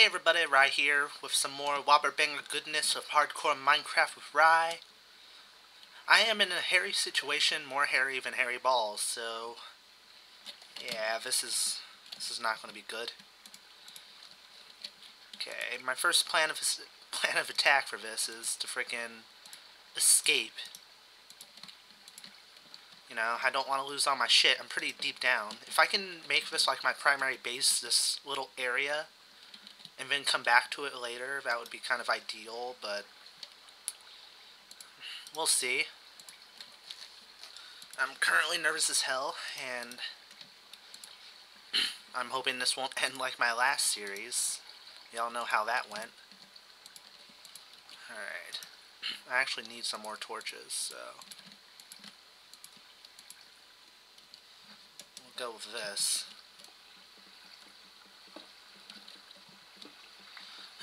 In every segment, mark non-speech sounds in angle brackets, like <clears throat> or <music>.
Hey everybody, Ry here with some more Wobberbanger goodness of hardcore Minecraft with Ry. I am in a hairy situation, more hairy than hairy balls, so yeah, this is this is not going to be good. Okay, my first plan of <laughs> plan of attack for this is to freaking escape. You know, I don't want to lose all my shit. I'm pretty deep down. If I can make this like my primary base, this little area, and then come back to it later, that would be kind of ideal, but we'll see. I'm currently nervous as hell, and <clears throat> I'm hoping this won't end like my last series. Y'all know how that went. Alright. I actually need some more torches, so... We'll go with this.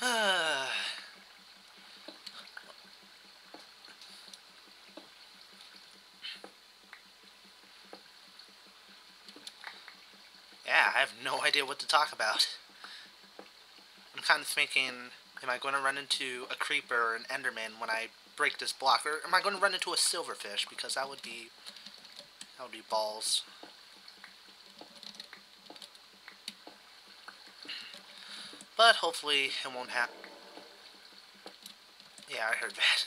<sighs> yeah, I have no idea what to talk about. I'm kind of thinking, am I going to run into a creeper or an enderman when I break this block? Or am I going to run into a silverfish? Because that would be, that would be balls. But hopefully it won't happen. Yeah, I heard that.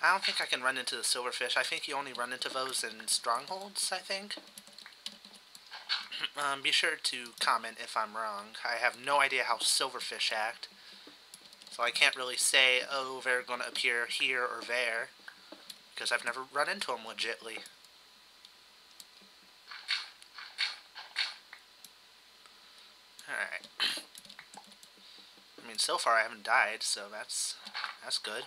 I don't think I can run into the silverfish. I think you only run into those in strongholds, I think. <clears throat> um, be sure to comment if I'm wrong. I have no idea how silverfish act. So I can't really say, oh, they're going to appear here or there. Because I've never run into them legitly. Alright. I mean, so far I haven't died, so that's that's good.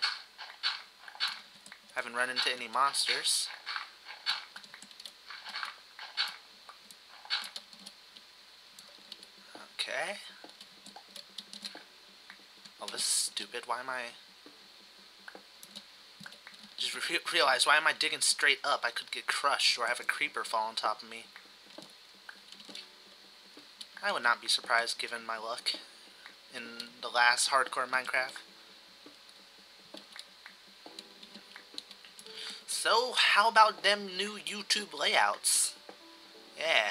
Haven't run into any monsters. Okay. Oh, this is stupid. Why am I... Just re realize, why am I digging straight up? I could get crushed or have a creeper fall on top of me. I would not be surprised given my luck in the last hardcore Minecraft. So, how about them new YouTube layouts? Yeah,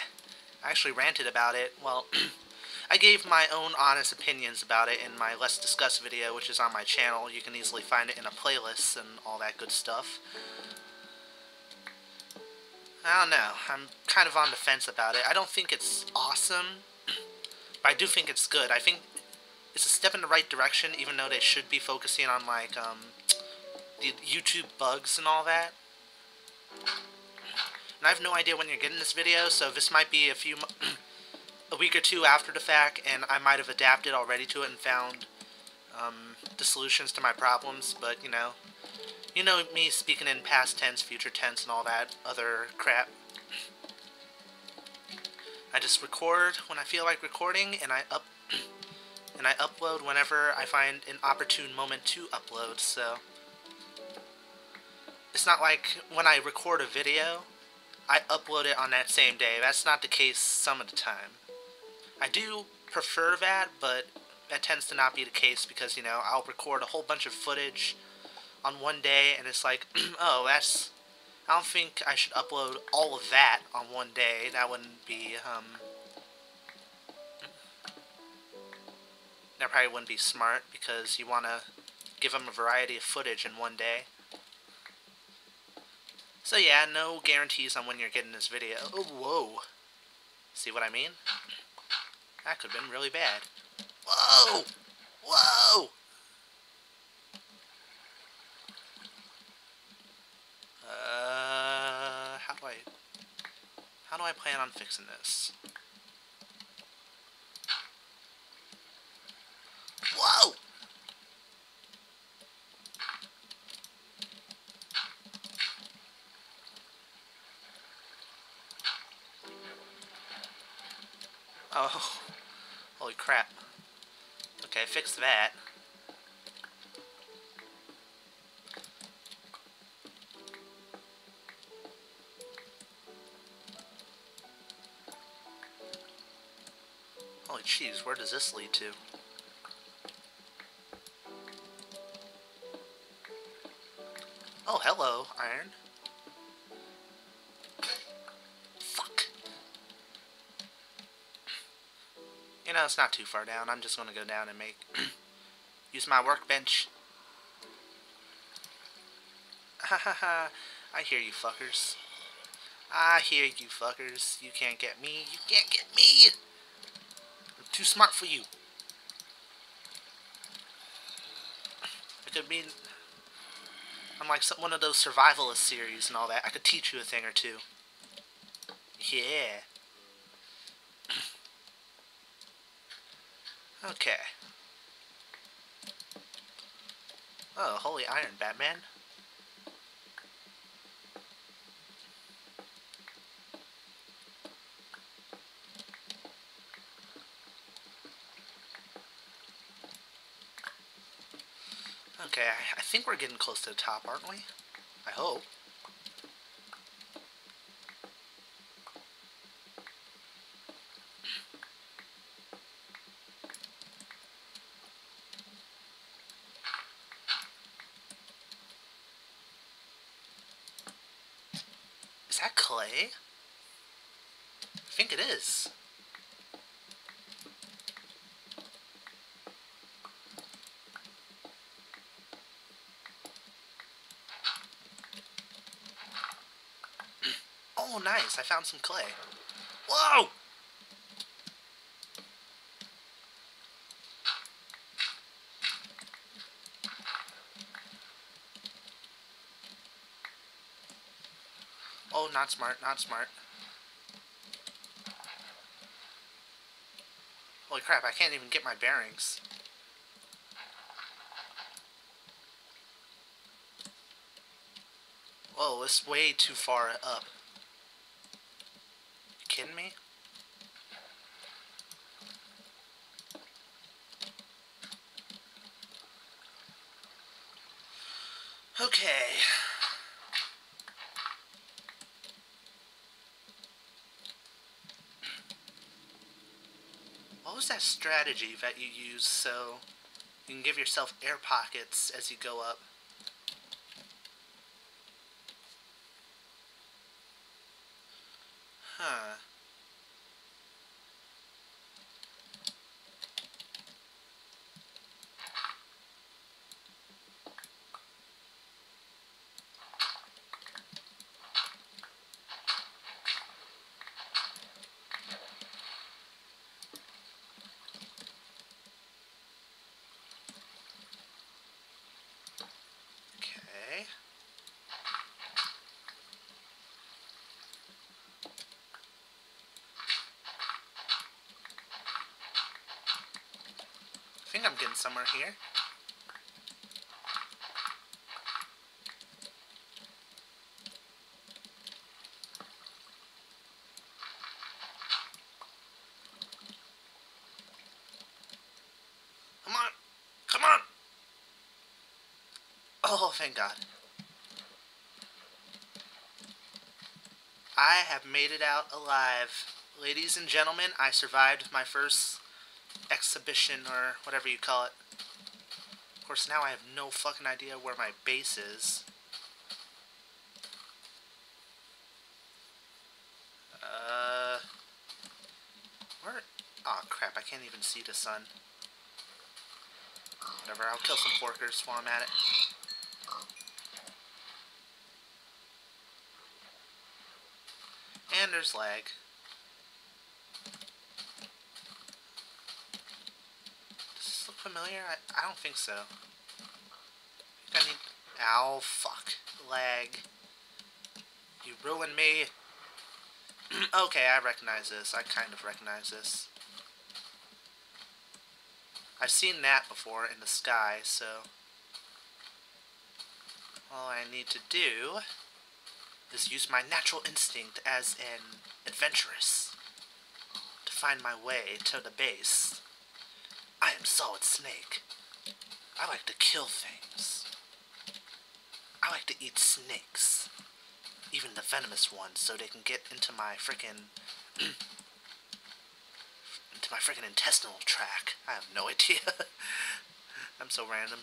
I actually ranted about it. Well, <clears throat> I gave my own honest opinions about it in my Let's Discuss video, which is on my channel. You can easily find it in a playlist and all that good stuff. I don't know. I'm kind of on the fence about it. I don't think it's awesome. <clears throat> But I do think it's good. I think it's a step in the right direction, even though they should be focusing on, like, um, the YouTube bugs and all that. And I have no idea when you're getting this video, so this might be a few, <clears throat> a week or two after the fact, and I might have adapted already to it and found, um, the solutions to my problems, but, you know, you know me speaking in past tense, future tense, and all that other crap. I just record when I feel like recording, and I up <clears throat> and I upload whenever I find an opportune moment to upload. So it's not like when I record a video, I upload it on that same day. That's not the case some of the time. I do prefer that, but that tends to not be the case because, you know, I'll record a whole bunch of footage on one day and it's like, <clears throat> oh, that's I don't think I should upload all of that on one day. That wouldn't be, um... That probably wouldn't be smart, because you want to give them a variety of footage in one day. So yeah, no guarantees on when you're getting this video. Oh, whoa. See what I mean? That could have been really bad. Whoa! Whoa! Uh, how do I... How do I plan on fixing this? Oh, holy crap. Okay, fix that. Holy cheese, where does this lead to? Oh, hello, iron. You know, it's not too far down. I'm just gonna go down and make... <clears throat> use my workbench. Ha ha ha. I hear you fuckers. I hear you fuckers. You can't get me. You can't get me. I'm too smart for you. I could mean I'm like some, one of those survivalist series and all that. I could teach you a thing or two. Yeah. Okay. Oh, holy iron, Batman. Okay, I, think we're getting close to the top, aren't we? I hope. Is that clay? I think it is. <clears throat> Oh, nice. I found some clay. Whoa! Not smart, not smart. Holy crap, I can't even get my bearings. Whoa, it's way too far up. You kidding me? Okay. What was that strategy that you use so you can give yourself air pockets as you go up? Huh. Okay. I think I'm getting somewhere here. Come on! Come on! Oh, thank God. I have made it out alive. Ladies and gentlemen, I survived my first exhibition or whatever you call it. Of course, now I have no fucking idea where my base is. Uh, where? Oh crap! I can't even see the sun. Whatever. I'll kill some forkers while I'm at it. And there's lag. Does this look familiar? I, I don't think so. I, I need... Ow, fuck. Lag. You ruined me. <clears throat> okay, I recognize this. I kind of recognize this. I've seen that before in the sky, so... All I need to do is use my natural instinct as an adventurous to find my way to the base. I am Solid Snake. I like to kill things. I like to eat snakes. Even the venomous ones, so they can get into my frickin' <clears throat> into my freaking intestinal tract. I have no <laughs> idea. I'm so random.